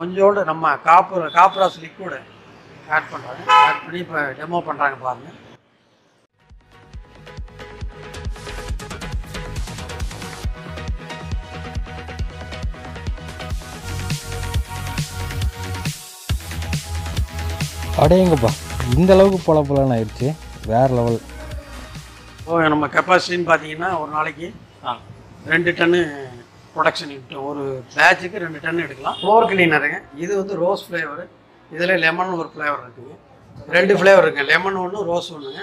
கொஞ்சோண்டு நம்ம காப்பர் காப்பராஸ் லிக்விடு ஆட் பண்ணுறாங்க ஆட் பண்ணி இப்போ டெமோ பண்ணுறாங்க பாருங்கள் அடேங்கப்பா இந்த அளவுக்கு பொல பொலன்னு ஆயிடுச்சு. வேற லெவல் இப்போ நம்ம கெப்பாசிட்டின்னு பார்த்தீங்கன்னா ஒரு நாளைக்கு ரெண்டு டன்னு ப்ரொடக்ஷன் ஒரு பேட்சுக்கு ரெண்டு டன் எடுக்கலாம். ஃப்ளோர் கிளீனருங்க இது வந்து ரோஸ் ஃப்ளேவர் இதில் லெமன் ஒரு ஃப்ளேவர் இருக்குங்க. ரெண்டு ஃப்ளேவர் இருக்குங்க. லெமன் ஒன்று ரோஸ் ஒன்றுங்க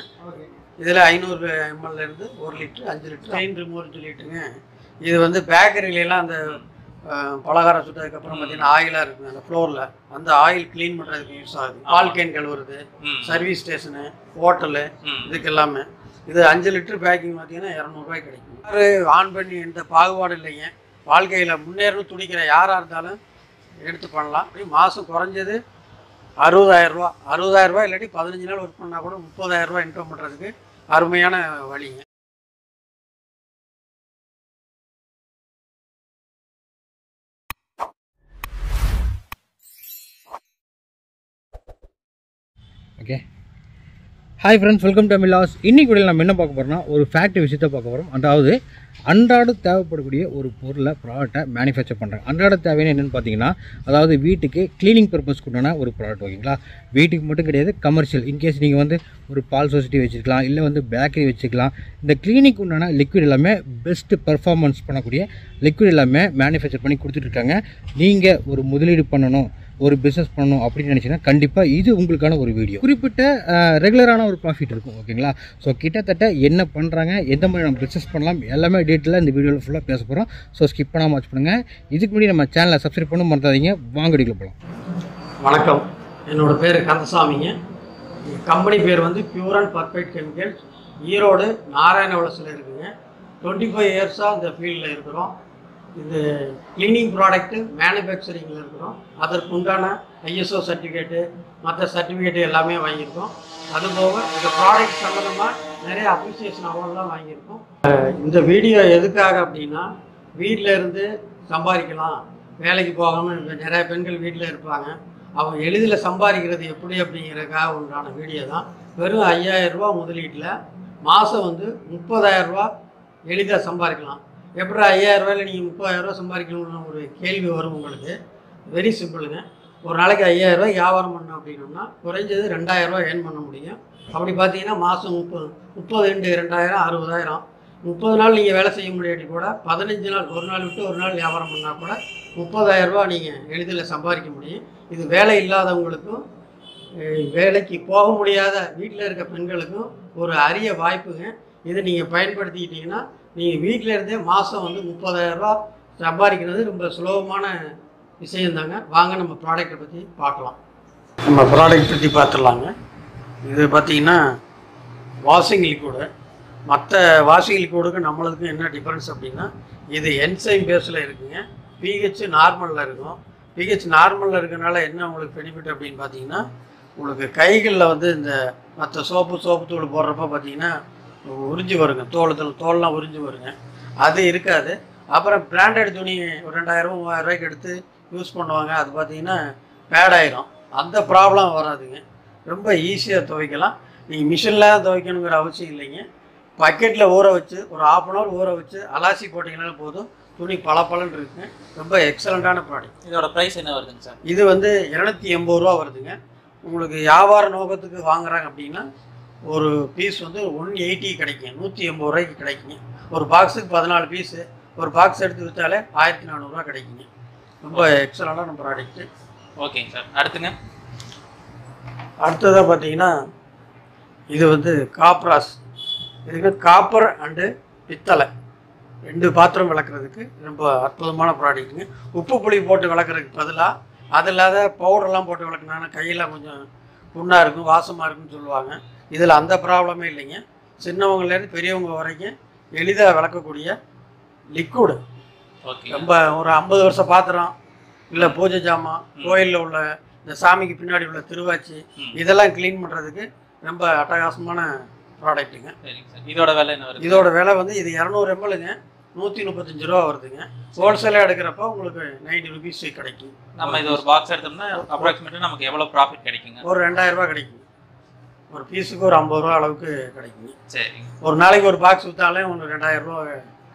இதில் ஐநூறு எம்எல்ல இருந்து ஒரு லிட்டர் அஞ்சு லிட்டர் பெயின் ரிமூவர் சொல்லிட்டுங்க இது வந்து பேக்கரியிலலாம் அந்த பலகாரம் சுட்டதுக்கப்புறம் பார்த்தீங்கன்னா ஆயிலாக இருக்குங்க அந்த ஃப்ளோரில் அந்த ஆயில் க்ளீன் பண்ணுறதுக்கு யூஸ் ஆகுது. பால் கேன் கழுவுறது சர்வீஸ் ஸ்டேஷனு ஹோட்டலு இதுக்கு எல்லாமே. இது அஞ்சு லிட்டர் பேக்கிங் பார்த்தீங்கன்னா இரநூறுபாய்க்கு கிடைக்கும். ஆன் பண்ணி எந்த பாகுபாடு இல்லைங்க. வாழ்க்கையில் முன்னேறணும் துடிக்கிற யாராக இருந்தாலும் எடுத்து பண்ணலாம். அப்படி மாதம் குறைஞ்சது அறுபதாயிரரூவா ரூபா. அறுபதாயிரம் ரூபாய் இல்லாட்டி பதினஞ்சு நாள் ஒர்க் பண்ணால் கூட முப்பதாயிரம் ரூபாய் இன்கம் பண்ணுறதுக்கு அருமையான வழிங்க. Okay hi friends welcome to மில்லாஸ் இன்றைக்கு கூட நம்ம என்ன பார்க்க போகிறோம்னா ஒரு ஃபேக்ட்ரி விஷயத்தை பார்க்க போகிறோம் அதாவது அன்றாட தேவைப்படக்கூடிய ஒரு பொருளை ப்ராடக்ட்டை மேனுஃபேக்சர் பண்ணுறாங்க அன்றாட தேவைன்னு என்னென்னு பார்த்தீங்கன்னா அதாவது வீட்டுக்கு க்ளீனிங் பர்பஸ்க்கு உண்டான ஒரு ப்ராடக்ட் ஓகேங்களா? வீட்டுக்கு மட்டும் கிடையாது கமர்ஷியல் இன்கேஸ் நீங்கள் வந்து ஒரு பால் சொசைட்டி வச்சுக்கலாம் இல்லை வந்து பேக்கரி வச்சுக்கலாம் இந்த க்ளீனிக் உண்டான லிக்விட் எல்லாமே பெஸ்ட்டு பர்ஃபார்மன்ஸ் பண்ணக்கூடிய லிக்விட் எல்லாமே மேனுஃபேக்சர் பண்ணி கொடுத்துட்ருக்காங்க நீங்கள் ஒரு முதலீடு பண்ணணும். ஒரு பிஸ்னஸ் பண்ணணும் அப்படின்னு நினச்சிங்கன்னா கண்டிப்பாக இது உங்களுக்கான ஒரு வீடியோ குறிப்பிட்ட ரெகுலரான ஒரு ப்ராஃபிட் இருக்கும் ஓகேங்களா ஸோ கிட்டத்தட்ட என்ன பண்ணுறாங்க எந்த மாதிரி நம்ம பிஸ்னஸ் பண்ணலாம் எல்லாமே டீட்டெயிலாக இந்த வீடியோவில் ஃபுல்லாக பேச போகிறோம் ஸோ ஸ்கிப் பண்ணாமல் வாட்ச் பண்ணுங்கள் இதுக்கு முன்னாடி நம்ம சேனலை சப்ஸ்கிரைப் பண்ண மறந்தாதீங்க வாங்கடிக்கல போகலாம் வணக்கம். என்னோடய பேர் கந்தசாமிங்க. கம்பெனி பேர் வந்து pure and perfect chemicals Erode நாராயணவளசில் இருக்குங்க. டுவெண்ட்டி ஃபைவ் இயர்ஸாக இந்த ஃபீல்டில் இருக்கிறோம். இது கிளீனிங் ப்ராடக்ட்டு மேனுஃபேக்சரிங்கில் இருக்கிறோம். அதற்கு உண்டான ஐஎஸ்ஓ சர்டிஃபிகேட்டு மற்ற சர்டிஃபிகேட்டு எல்லாமே வாங்கியிருக்கோம். அதுபோக இந்த ப்ராடக்ட் சம்மந்தமாக நிறைய அப்ரிசியேஷன் அவார்ட்லாம் வாங்கியிருக்கோம். இந்த வீடியோ எதுக்காக அப்படின்னா வீட்டில் இருந்து சம்பாதிக்கலாம் வேலைக்கு போகாமல் நிறைய பெண்கள் வீட்டில் இருப்பாங்க. அவங்க எளிதில் சம்பாதிக்கிறது எப்படி அப்படிங்கிறதுக்காக உண்டான வீடியோ தான். வெறும் ஐயாயிரரூபா முதலீட்டில் மாதம் வந்து முப்பதாயிரரூபா எளிதாக சம்பாதிக்கலாம். எப்படி ஐயாயிரம் ரூபாயில் நீங்கள் முப்பதாயிரம் ரூபா சம்பாதிக்கணும்னு ஒரு கேள்வி வரும் உங்களுக்கு. வெரி சிம்பிளுங்க ஒரு நாளைக்கு ஐயாயிரம் ரூபாய் வியாபாரம் பண்ணோம் அப்படின்னோம்னா குறைஞ்சது ரெண்டாயிரம் ரூபாய் ஏர்ன் பண்ண முடியும். அப்படி பார்த்தீங்கன்னா மாதம் முப்பது முப்பது ரெண்டு ரெண்டாயிரம் அறுபதாயிரம். முப்பது நாள் நீங்கள் வேலை செய்ய முடியாட்டி கூட பதினஞ்சு நாள் ஒரு நாள் விட்டு ஒரு நாள் வியாபாரம் பண்ணால் கூட முப்பதாயிரம் நீங்கள் எளிதில் சம்பாதிக்க முடியும். இது வேலை இல்லாதவங்களுக்கும் வேலைக்கு போக முடியாத வீட்டில் இருக்க பெண்களுக்கும் ஒரு அரிய வாய்ப்புங்க. இதை நீங்கள் பயன்படுத்திக்கிட்டிங்கன்னா நீங்கள் வீட்டில் இருந்தே மாதம் வந்து முப்பதாயிரரூபா சம்பாதிக்கிறது ரொம்ப சுலபமான விஷயந்தாங்க வாங்க நம்ம ப்ராடக்ட்டை பற்றி பார்க்கலாம். நம்ம ப்ராடக்ட் பற்றி பார்த்துடலாங்க. இது பார்த்தீங்கன்னா வாஷிங் லிக்விடு மற்ற வாஷிங் லிக்விடுக்கு நம்மளுக்கும் என்ன டிஃப்ரென்ஸ் அப்படின்னா இது என்சைம் பேஸில் இருக்குங்க. பிஹெச் நார்மலில் இருக்கும். பிஹெச் நார்மலில் இருக்கனால என்ன உங்களுக்கு பெனிஃபிட் அப்படின்னு பார்த்தீங்கன்னா உங்களுக்கு கைகளில் வந்து இந்த மற்ற சோப்பு சோப்பு தூள் போடுறப்ப பார்த்தீங்கன்னா உறிஞ்சி வருங்க. தோல் தோல் தோல்லாம் உறிஞ்சி வருங்க. அது இருக்காது. அப்புறம் பிராண்டட் துணி ஒரு ரெண்டாயிரம் மூவாயிரம் ரூபாய்க்கு எடுத்து யூஸ் பண்ணுவாங்க. அது பார்த்தீங்கன்னா பேட் ஆயிரும். அந்த ப்ராப்ளம் வராதுங்க. ரொம்ப ஈஸியாக துவைக்கலாம். நீங்கள் மிஷினில் தான் துவைக்கணுங்கிற அவசியம் இல்லைங்க. பக்கெட்டில் ஊற வச்சு ஒரு ஆஃப் அன் ஹவர் ஊற வச்சு அலாசி போட்டிங்கனாலும் போதும். துணி பளபளன்னு இருக்குங்க. ரொம்ப எக்ஸலண்ட்டான ப்ராடக்ட் இதோட பிரைஸ் என்ன வருதுங்க சார் இது வந்து இரநூத்தி எண்பது ரூபா வருதுங்க. உங்களுக்கு வியாபார நோக்கத்துக்கு வாங்குறாங்க அப்படின்னா ஒரு பீஸ் வந்து ஒன் எயிட்டி கிடைக்கும் நூற்றி எண்பது ரூபாய்க்கு கிடைக்குங்க ஒரு பாக்ஸுக்கு பதினாலு பீஸு ஒரு பாக்ஸ் எடுத்து விற்றாலே ஆயிரத்தி நானூறுரூவா கிடைக்குங்க. ரொம்ப எக்ஸலண்ட்டான ப்ராடக்ட்டு ஓகேங்க சார் அடுத்துங்க. அடுத்ததாக பார்த்தீங்கன்னா இது வந்து காப்ராஸ். இதுக்கு காப்பர் அண்டு பித்தளை. ரெண்டு பாத்திரம் விளக்குறதுக்கு ரொம்ப அற்புதமான ப்ராடக்ட்டுங்க உப்பு புளி போட்டு விளக்குறதுக்கு பதிலாக அது இல்லாத பவுடர்லாம் போட்டு விளக்குனா கையெல்லாம் கொஞ்சம் புண்ணாக இருக்கும் வாசமாக இருக்குன்னு சொல்லுவாங்க. இதில் அந்த ப்ராப்ளமே இல்லைங்க. சின்னவங்கலேருந்து பெரியவங்க வரைக்கும் எளிதாக விளக்கக்கூடிய லிக்விடு ஓகே. ரொம்ப ஒரு ஐம்பது வருஷம் பாத்திரம் இல்லை பூஜை ஜாமான் கோயிலில் உள்ள இந்த சாமிக்கு பின்னாடி உள்ள திருவாச்சி. இதெல்லாம் க்ளீன் பண்ணுறதுக்கு ரொம்ப அட்டகாசமான ப்ராடக்ட்டுங்க இதோட விலை என்ன இதோட விலை வந்து இது இரநூறு எம்எல்ங்க நூற்றி முப்பத்தஞ்சு ரூபா வருதுங்க. ஹோல்சேலாக எடுக்கிறப்ப உங்களுக்கு நைன்டி ருபீஸ் கிடைக்கும். நம்ம இது ஒரு பாக்ஸ் எடுத்தோம்னா அப்ராக்சிமேட்டா நமக்கு எவ்வளவு ப்ராஃபிட் கிடைக்குங்க? ஒரு ரெண்டாயிரம் ரூபாய் கிடைக்கும் ஒரு பீஸுக்கு ஒரு ஐம்பது ரூபா அளவுக்கு கிடைக்குங்க சரிங்க. ஒரு நாளைக்கு ஒரு பாக்ஸ் விற்றாலே உங்களுக்கு ரெண்டாயிரம் ரூபா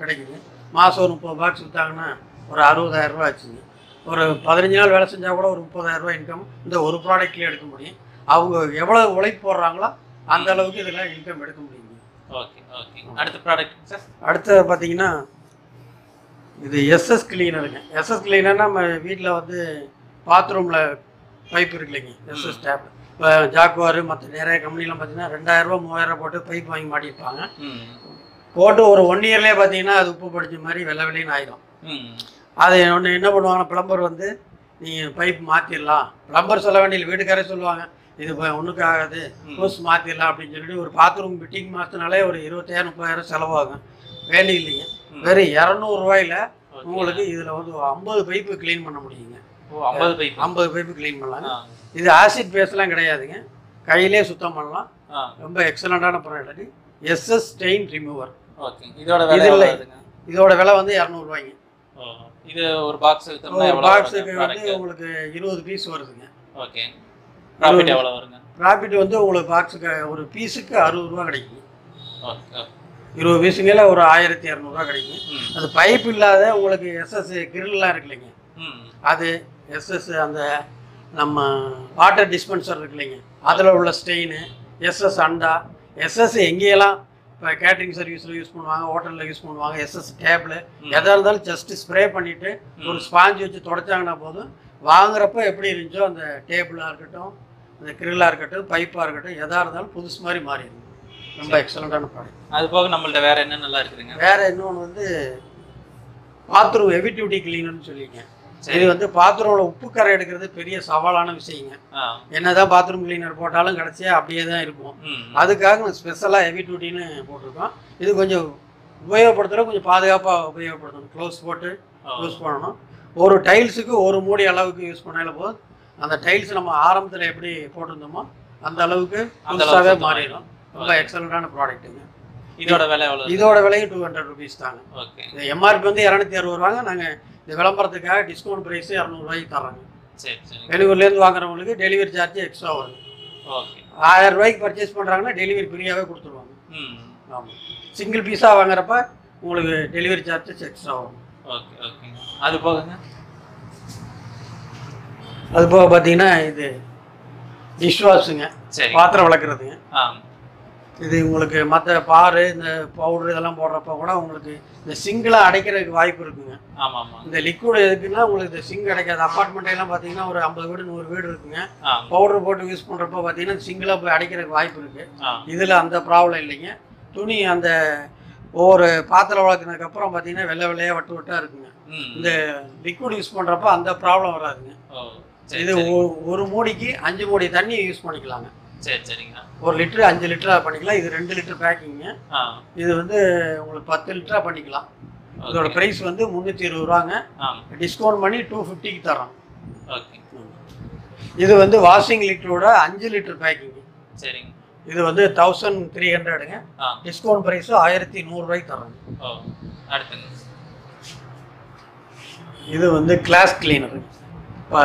கிடைக்குங்க மாதம் ஒரு முப்பது பாக்ஸ் விற்றாங்கன்னா ஒரு அறுபதாயிரம் ரூபா ஆச்சுங்க. ஒரு பதினஞ்சு நாள் வேலை செஞ்சால் கூட ஒரு முப்பதாயிரம் ரூபாய் இன்கம் இந்த ஒரு ப்ராடக்ட்லேயே எடுக்க முடியும். அவங்க எவ்வளோ உழைப்பு போடுறாங்களோ அந்த அளவுக்கு இதில் இன்கம் எடுக்க முடியுங்க. Okay okay. அடுத்த ப்ராடக்ட் சார் அடுத்து பார்த்தீங்கன்னா இது எஸ்எஸ் கிளீனருங்க எஸ்எஸ் கிளீனர் நம்ம வீட்டில் வந்து பாத்ரூமில் பைப் இருக்கு இல்லைங்க எஸ்எஸ் டேப் இப்போ ஜாக்குவார் மற்ற நிறைய கம்பெனிலாம் பார்த்தீங்கன்னா ரெண்டாயிரரூபா மூவாயிரரூபா போட்டு பைப் வாங்கி மாட்டியிருப்பாங்க. ம். போட்டு ஒரு ஒன் இயர்லேயே பார்த்தீங்கன்னா அது உப்பு படிச்ச மாதிரி வெள்ளை வெள்ளைன்னு ஆயிடும் அது ஒன்று என்ன பண்ணுவாங்கன்னா பிளம்பர் வந்து நீங்கள் பைப் மாற்றிடலாம் பிளம்பர் சொல்ல வேண்டிய வீட்டுக்காரே சொல்லுவாங்க இது ஒன்றுக்கு ஆகாது. ஹோஸ் மாற்றிடலாம் அப்படின்னு சொல்லிட்டு ஒரு பாத்ரூம் ஃபிட்டிங் மாற்றினாலே ஒரு இருபத்தாயிரம் முப்பதாயிரம் செலவாகும். வேலை இல்லைங்க. வெறும் இரநூறுவாயில். உங்களுக்கு இதில் வந்து ஐம்பது பைப்பு க்ளீன் பண்ண முடியுங்க. ஐம்பது பைப் ஐம்பது பைப்பு க்ளீன் பண்ணலாங்க ஆ. இது ஆசிட் பேஸ்லாம் கிடையாதுங்க. கையிலே சுத்தம் பண்ணலாம். ரொம்ப எக்ஸலண்ட்டான product SS stain remover okay இதோட விலை இல்லை. இதோட விலை வந்து இரநூறுவாய்ங்க. இது ஒரு பாக்ஸ் ஒரு பாக்ஸுக்கு வந்து உங்களுக்கு இருபது பீஸ் வருதுங்க. ஓகே ப்ராஃபிட் எவ்வளவு வருங்க? ப்ராஃபிட் வந்து உங்களுக்கு பாக்ஸுக்கு ஒரு பீஸுக்கு அறுபது ரூபா கிடைக்கும் இருபது பீஸுங்கள ஒரு ஆயிரத்தி இரநூறுவா கிடைக்கும் அது பைப் இல்லாத உங்களுக்கு எஸ்எஸ் கிரில்லாம் இருக்கு இல்லைங்க அது எஸ்எஸ் அந்த நம்ம வாட்டர் டிஸ்பென்சர் இருக்கு இல்லைங்க. அதில் உள்ள ஸ்டெயின் எஸ்எஸ் அண்டா எஸ்எஸ் எங்கேயெல்லாம் இப்போ கேட்ரிங் சர்வீஸில் யூஸ் பண்ணுவாங்க ஹோட்டலில் யூஸ் பண்ணுவாங்க எஸ்எஸ் டேபிள். எதாக இருந்தாலும் ஜஸ்ட் ஸ்ப்ரே பண்ணிவிட்டு ஒரு ஸ்பாஞ்ச் வச்சு தொடச்சாங்கன்னா போதும். வாங்குறப்ப எப்படி இருந்துச்சோ அந்த டேபிளாக இருக்கட்டும் அந்த கிரில்லாக இருக்கட்டும் பைப்பாக இருக்கட்டும் எதாக இருந்தாலும் புதுசு மாதிரி மாறிடும். ரொம்ப எக்ஸலண்ட்டான ப்ராடக்ட் அது போக நம்மள்ட்ட வேற என்ன நல்லா இருக்குதுங்க? வேற இன்னொன்று வந்து பாத்ரூம் ஹெவி டியூட்டி கிளீனர்னு சொல்லிங்க. சரி. இது வந்து பாத்ரூம்ல உப்பு கரை எடுக்கிறது பெரிய சவாலான விஷயங்க. என்னதான் பாத்ரூம் கிளீனர் போட்டாலும் கடைசியா அப்படியே தான் இருக்கும். அதுக்காக நான் ஸ்பெஷலாக ஹெவி டியூட்டின்னு போட்டிருக்கோம். இது கொஞ்சம் உபயோகப்படுத்துகிற கொஞ்சம் பாதுகாப்பாக உபயோகப்படுத்தணும். க்ளோஸ் போட்டு. யூஸ் பண்ணணும். ஒரு டைல்ஸுக்கு ஒரு மூடி அளவுக்கு யூஸ் பண்ணால போதும் அந்த டைல்ஸ் நம்ம ஆரம்பத்தில் எப்படி போட்டிருந்தோமோ அந்த அளவுக்கு புதுசாகவே மாறிடும். ரொம்ப. எக்ஸலண்ட்டான ப்ராடக்ட்டுங்க இதோட விலை இதோட விலையும் டூ ஹண்ட்ரட் ருபீஸ் தாங்க. எம்ஆர்பி வந்து இரநூத்தி அறுபது ரூபாங்க. நாங்கள் இந்த விளம்பரத்துக்காக டிஸ்கவுண்ட் ப்ரைஸ் இரநூறுவாய்க்கு தர்றாங்க. சரி சரி. வெளியூர்லேருந்து வாங்குறவங்களுக்கு டெலிவரி சார்ஜ் எக்ஸ்ட்ரா வருது. ஓகே. ஆயிரம் ரூபாய்க்கு பர்ச்சேஸ் பண்ணுறாங்கன்னா டெலிவரி ஃப்ரீயாகவே கொடுத்துருவாங்க. ம். ஆமாம் சிங்கிள் பீஸாக வாங்குறப்ப உங்களுக்கு டெலிவரி சார்ஜஸ் எக்ஸ்ட்ரா வரும். ஓகே ஓகேங்க அது போகுங்க. அது போக பார்த்தீங்கன்னா இது டிஷ் வாஷுங்க சரி. பாத்திரம் விளக்குறதுங்க. இது உங்களுக்கு மற்ற பாரு இந்த பவுடர் இதெல்லாம் போடுறப்ப கூட உங்களுக்கு இந்த சிங்கிளாக அடைக்கிறதுக்கு வாய்ப்பு இருக்குங்க. இந்த லிக்விட் எதுக்குன்னா உங்களுக்கு இந்த சிங்க் அடைக்காது. அப்பார்ட்மெண்ட் எல்லாம் பார்த்தீங்கன்னா ஒரு ஐம்பது வீடு நூறு வீடு இருக்குங்க. பவுடர் போட்டு யூஸ் பண்ணுறப்ப பார்த்தீங்கன்னா சிங்கிளாக போய் அடைக்கிறதுக்கு வாய்ப்பு இருக்குது இதில் அந்த ப்ராப்ளம் இல்லைங்க. துணி அந்த ஒவ்வொரு பாத்திரம் வளர்க்குனதுக்கப்புறம் பார்த்தீங்கன்னா வெள்ளை வெள்ளையாக வட்டு வட்டாக இருக்குங்க. இந்த லிக்விட் யூஸ் பண்ணுறப்ப அந்த ப்ராப்ளம் வராதுங்க. இது ஒரு மூடிக்கு அஞ்சு மூடி தண்ணி யூஸ் பண்ணிக்கலாங்க. சரி சரிங்க. ஒரு லிட்டர் அஞ்சு லிட்டராக பண்ணிக்கலாம். இது ரெண்டு லிட்டர் பேக்கிங்க இது வந்து உங்களுக்கு பத்து லிட்டராக பண்ணிக்கலாம். இதோட ப்ரைஸ் வந்து முந்நூற்றி இருபது ரூபாங்க. டிஸ்கவுண்ட் பண்ணி டூ ஃபிஃப்டிக்கு தரோம் ஓகே. இது வந்து வாஷிங் லிட்டரோட அஞ்சு லிட்டர் பேக்கிங் சரிங்க. இது வந்து தௌசண்ட் த்ரீ ஹண்ட்ரடுங்க டிஸ்கவுண்ட் ப்ரைஸு ஆயிரத்தி நூறுரூவாய்க்கு தரோம் ஓ அடுத்துங்க இது வந்து கிளாஸ் கிளீனர் இப்போ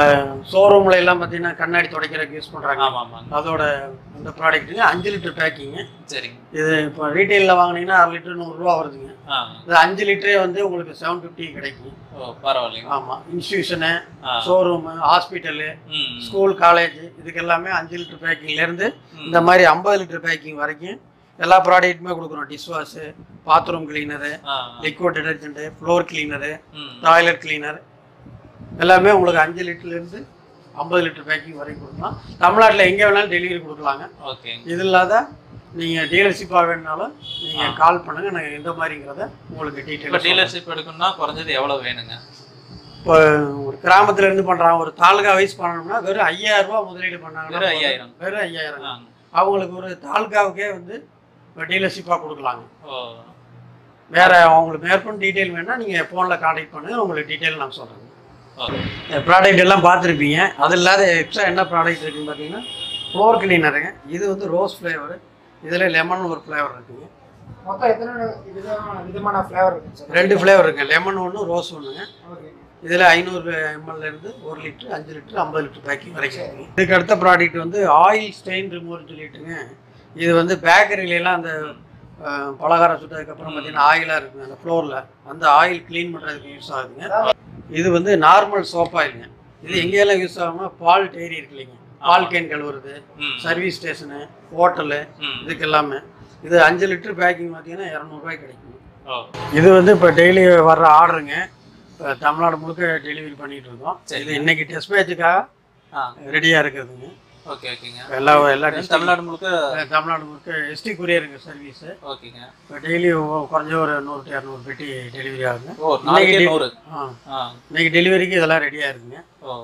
ஷோரூமில் எல்லாம் பார்த்தீங்கன்னா கண்ணாடி துடைக்கிறதுக்கு யூஸ் பண்ணுறாங்க ஆமா ஆமாங்க. அதோட அந்த ப்ராடக்ட்டுங்க அஞ்சு லிட்டர் பேக்கிங்க சரிங்க. இது இப்போ ரீட்டெயிலில் வாங்குனீங்கன்னா அரை லிட்டர் நூறுரூவா வருதுங்க. இது அஞ்சு லிட்டரே வந்து உங்களுக்கு செவன் ஃபிஃப்டி கிடைக்கும். ஓ பரவாயில்லைங்க. ஆமாம் institution showroom hospital school college இதுக்கு எல்லாமே அஞ்சு லிட்டர் பேக்கிங்லேருந்து. இந்த மாதிரி ஐம்பது லிட்டர் பேக்கிங் வரைக்கும் எல்லா ப்ராடக்ட்டுமே கொடுக்குறோம். Dish wash bathroom cleaner liquid detergent floor cleaner toilet cleaner எல்லாமே உங்களுக்கு அஞ்சு லிட்டர்லேருந்து ஐம்பது லிட்டர் பேக்கிங் வரைக்கும் கொடுக்கலாம். தமிழ்நாட்டில் எங்கே வேணாலும் டெலிவரி கொடுக்கலாங்க. ஓகே இது இல்லாத நீங்கள் டீலர்ஷிப்பாக வேணுனாலும் நீங்கள் கால் பண்ணுங்கள் நாங்கள் எந்த மாதிரிங்கிறத உங்களுக்கு டீட்டெயில் டீலர்ஷிப் எடுக்கணும்னா குறைஞ்சது எவ்வளவு வேணுங்க? இப்போ ஒரு கிராமத்துல இருந்து பண்ணுறாங்க ஒரு தாலுகா வைஸ் பண்ணணும்னா வெறும் ஐயாயிரம் ரூபாய் முதலீடு பண்ணாங்கன்னா வெறும். ஐயாயிரம். வெறும் ஐயாயிரம். அவங்களுக்கு ஒரு தாலுகாவுக்கே வந்து டீலர்ஷிப்பாக கொடுக்கலாங்க. வேற அவங்களுக்கு மேற்கொண்டு டீட்டெயில் வேணா நீங்கள் ஃபோனில் கான்டாக்ட் பண்ணுங்க. உங்களுக்கு டீட்டெயில் நான் சொல்கிறேன் ப்ராடக்ட் எல்லாம் பார்த்துருப்பீங்க. அது இல்லாத எக்ஸ்ட்ரா என்ன ப்ராடக்ட் இருக்குன்னு பார்த்தீங்கன்னா ஃப்ளோர் கிளீனருங்க இது வந்து ரோஸ் ஃப்ளேவர் இதில் லெமன் ஒரு ஃப்ளேவர் இருக்குங்க. மொத்தம் எத்தனை விதமான விதமான ஃப்ளேவர் இருக்குங்க சார் ரெண்டு ஃப்ளேவர் இருக்குங்க லெமன் ஒன்று ரோஸ் ஒன்றுங்க இதில் ஐநூறு எம்எல்ல இருந்து ஒரு லிட்டர் அஞ்சு லிட்டர் ஐம்பது லிட்டர் பேக்கிங் வரைக்கும். இதுக்கு அடுத்த ப்ராடக்ட் வந்து ஆயில் ஸ்டெயின் ரிமூவர்னு சொல்லிட்டுங்க. இது வந்து பேக்கரியிலலாம் அந்த பலகாரம் சுட்டதுக்கப்புறம் பார்த்தீங்கன்னா ஆயிலாக இருக்குங்க அந்த ஃப்ளோரில் அந்த ஆயில் க்ளீன் பண்ணுறதுக்கு யூஸ் ஆகுதுங்க. இது வந்து நார்மல் சோப் ஆயிலுங்க இது எங்கெல்லாம் யூஸ் ஆகும்னா பால் டெய்ரி இருக்கு இல்லைங்க. பால் கேன் கழுவுறது. Service station hotel. இதுக்கு எல்லாமே இது அஞ்சு லிட்டர் பேக்கிங் பார்த்தீங்கன்னா இரநூறுபாய்க்கு கிடைக்கும். இது வந்து இப்போ டெய்லி வர்ற ஆர்டருங்க இப்போ தமிழ்நாடு முழுக்க டெலிவரி பண்ணிட்டு இருக்கோம். இது இன்னைக்கு டெஸ்ட் மேட்சுக்காக ஆ. ரெடியாக இருக்குதுங்க ஓகே ஓகேங்க எல்லா எல்லா தமிழ்நாடு முழுக்க தமிழ்நாடு முழுக்க எஸ்டி குரியருங்க சர்வீஸு ஓகேங்க இப்போ டெய்லி குறைஞ்ச ஒரு நூறு இரநூறு பெட்டி டெலிவரி ஆகுங்க. ஓ நாளைக்கே இன்னைக்கு நூறு. ஆ. ஆ. இன்னைக்கு டெலிவரிக்கு இதெல்லாம் ரெடியாக இருக்குங்க. ஓ.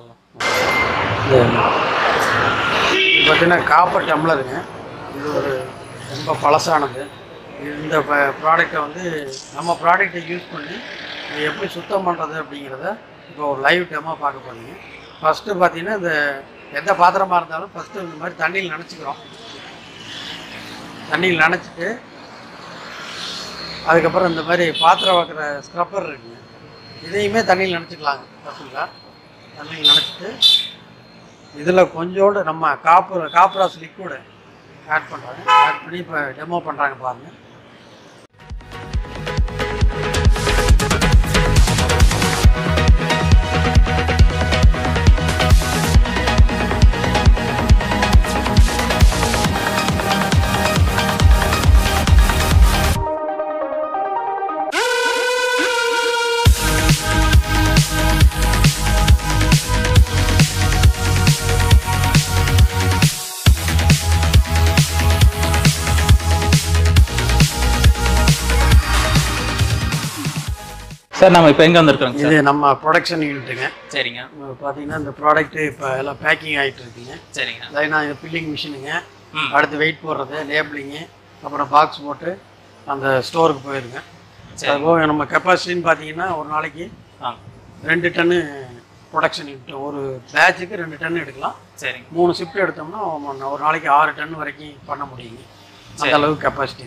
பார்த்தீங்கன்னா காப்பர் டம்ளருங்க இது ஒரு ரொம்ப பழசானது. இந்த ப்ராடக்டை வந்து நம்ம ப்ராடக்டை யூஸ் பண்ணி இது எப்படி சுத்தம் பண்ணுறது அப்படிங்கிறத இப்போ ஒரு லைவ் டெமோ பார்க்க போறீங்க. ஃபஸ்ட்டு பார்த்தீங்கன்னா இந்த எந்த பாத்திரமாக இருந்தாலும் ஃபஸ்ட்டு இந்த மாதிரி தண்ணியில் நனைச்சிக்கிறோம். தண்ணியில் நனைச்சிட்டு அதுக்கப்புறம் இந்த மாதிரி பாத்திரம் வைக்கிற ஸ்க்ரப்பர் இருக்குங்க இதையுமே தண்ணியில் நினச்சிக்கலாங்க தப்புங்களா தண்ணியில் நினச்சிட்டு இதில் கொஞ்சோண்டு நம்ம காப்பு காப்பராஸ் லிக்விடு ஆட் பண்ணுறாங்க ஆட் பண்ணி இப்போ டெமோ பண்ணுறாங்க பாருங்கள் சார் நம்ம இப்போ எங்கே வந்திருக்கிறோங்க சார்? இது நம்ம ப்ரொடக்ஷன் யூனிட்டுங்க சரிங்க. பார்த்தீங்கன்னா இந்த ப்ராடக்ட்டு இப்போ எல்லாம் பேக்கிங் ஆகிட்டு இருக்குங்க. சரிங்க. லைனாக இது ஃபில்லிங் மிஷினுங்க. அடுத்து வெயிட் போடுறது லேபிளிங்கு அப்புறம் பாக்ஸ் போட்டு அந்த ஸ்டோருக்கு போயிருங்க. சரி. அதுபோக நம்ம கெப்பாசிட்டின்னு பார்த்தீங்கன்னா ஒரு நாளைக்கு ரெண்டு டன்னு ப்ரொடக்ஷன் யூனிட் ஒரு பேட்சுக்கு ரெண்டு டன் எடுக்கலாம். சரிங்க. மூணு ஷிஃப்ட் எடுத்தோம்னா ஒரு நாளைக்கு ஆறு டன் வரைக்கும் பண்ண முடியுங்க. அந்த. அளவுக்கு கெப்பாசிட்டி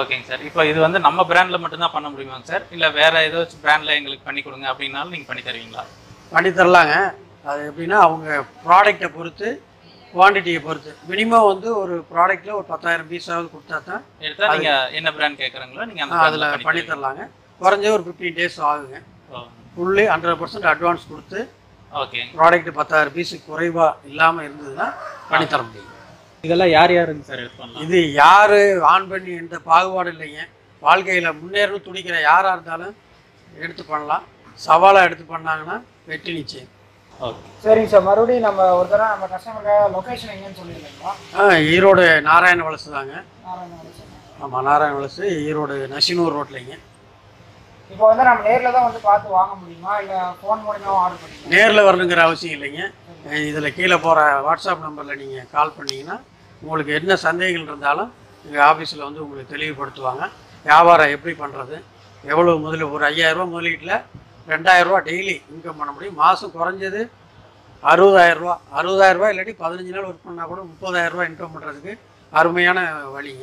ஓகேங்க சார் இப்போ இது வந்து நம்ம பிராண்ட்ல மட்டும்தான் பண்ண முடியுமாங்க சார் இல்லை வேற ஏதாச்சும் பிராண்ட்ல எங்களுக்கு பண்ணி கொடுங்க அப்படின்னாலும் நீங்கள் பண்ணி தருவீங்களா? பண்ணி தரலாங்க. அது எப்படின்னா அவங்க ப்ராடக்ட்டை பொறுத்து குவான்டிட்டியை பொறுத்து. மினிமம் வந்து ஒரு ப்ராடக்ட்டில் ஒரு பத்தாயிரம் பீஸாவது கொடுத்தா தான் எடுத்தா நீங்க என்ன பிராண்ட் கேட்குறீங்களோ நீங்க அந்த அதில் பண்ணி தரலாங்க. குறைஞ்ச ஒரு ஃபிஃப்டீன் டேஸ் ஆகுங்க. ஃபுல்லு ஹண்ட்ரட் பர்சன்ட் அட்வான்ஸ் கொடுத்து ஓகே ப்ராடக்ட் பத்தாயிரம் பீஸுக்கு குறைவாக இல்லாமல் இருந்ததுன்னா பண்ணி தர முடியும். இதெல்லாம் யார் யாருங்க சார் பண்ணலாம்? இது யார் ஆன் பண்ணி எந்த பாகுபாடு இல்லைங்க. வாழ்க்கையில் முன்னேறணும் துடிக்கிற யாராக இருந்தாலும் எடுத்து பண்ணலாம். சவாலாக எடுத்து பண்ணாங்கன்னா வெற்றி நிச்சயம். ஓகே. சரிங்க சார் மறுபடியும் நம்ம ஒரு தடவை நம்ம கஸ்டமருக்காக லொக்கேஷன் எங்கேன்னு சொல்லியிருந்தீங்களா? ஆ ஈரோடு நாராயண வலசு தாங்க. ஆமாம் நாராயண வலசு ஈரோடு நசினூர் ரோட்லைங்க இப்போ வந்து நம்ம நேரில் தான் வந்து பார்த்து வாங்க முடியுமா? இல்லை ஃபோன் மூலியமாக ஆர்டர் பண்ணிக்கலாம்? நேரில் வரணுங்கிற அவசியம் இல்லைங்க. இதில் கீழே போகிற வாட்ஸ்அப் நம்பரில் நீங்கள் கால் பண்ணீங்கன்னா உங்களுக்கு என்ன சந்தேகங்கள் இருந்தாலும் எங்கள் ஆஃபீஸில் வந்து உங்களுக்கு தெளிவுபடுத்துவாங்க. வியாபாரம் எப்படி பண்ணுறது எவ்வளோ முதலீடு? ஒரு ஐயாயிரரூபா முதலீட்டில் ரெண்டாயிரரூபா டெய்லி இன்கம் பண்ண முடியும். மாதம் குறைஞ்சது அறுபதாயிரரூபா அறுபதாயிரரூபா இல்லாட்டி பதினஞ்சு நாள் ஒர்க் பண்ணால் கூட முப்பதாயிரரூபா இன்கம் பண்ணுறதுக்கு அருமையான வழிங்க.